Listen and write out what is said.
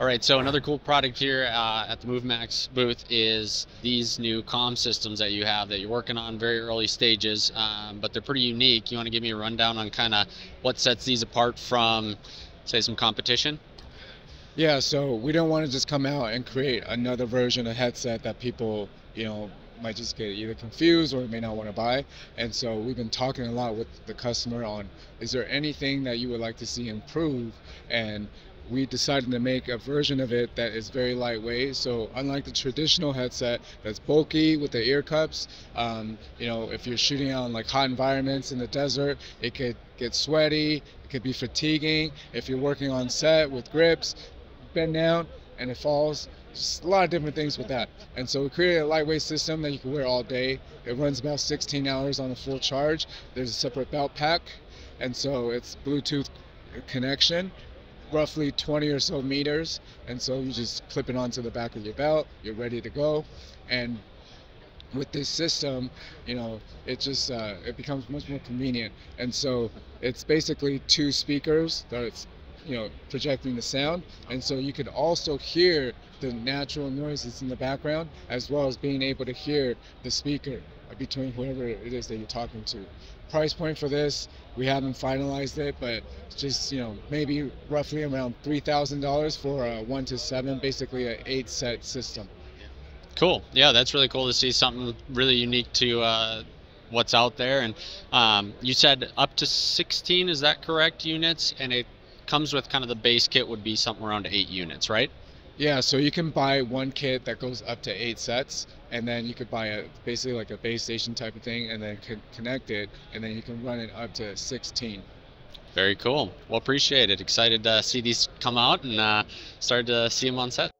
All right, so another cool product here uh, at the Movmax booth is these new comm systems that you have that you're working on very early stages, um, but they're pretty unique. You want to give me a rundown on kind of what sets these apart from, say, some competition? Yeah, so we don't want to just come out and create another version of headset that people, you know, might just get either confused or may not want to buy. And so we've been talking a lot with the customer on is there anything that you would like to see improve? And we decided to make a version of it that is very lightweight. So unlike the traditional headset that's bulky with the ear cups, um, you know, if you're shooting on like hot environments in the desert, it could get sweaty, it could be fatiguing. If you're working on set with grips, bend down and it falls. Just a lot of different things with that. And so we created a lightweight system that you can wear all day. It runs about 16 hours on a full charge. There's a separate belt pack. And so it's Bluetooth connection roughly 20 or so meters and so you just clip it onto the back of your belt you're ready to go and with this system you know it just uh, it becomes much more convenient and so it's basically two speakers that's you know projecting the sound and so you can also hear the natural noises in the background as well as being able to hear the speaker between whoever it is that you're talking to. Price point for this, we haven't finalized it, but just you know maybe roughly around three thousand dollars for a one to seven, basically an eight set system. Cool. Yeah, that's really cool to see something really unique to uh, what's out there. And um, you said up to 16, is that correct? Units, and it comes with kind of the base kit would be something around eight units, right? Yeah, so you can buy one kit that goes up to eight sets, and then you could buy a basically like a base station type of thing, and then connect it, and then you can run it up to 16. Very cool. Well, appreciate it. Excited to see these come out and uh, start to see them on set.